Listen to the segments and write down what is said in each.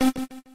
you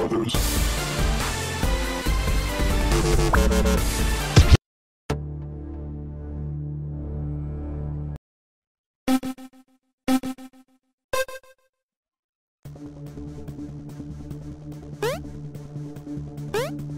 others. Huh?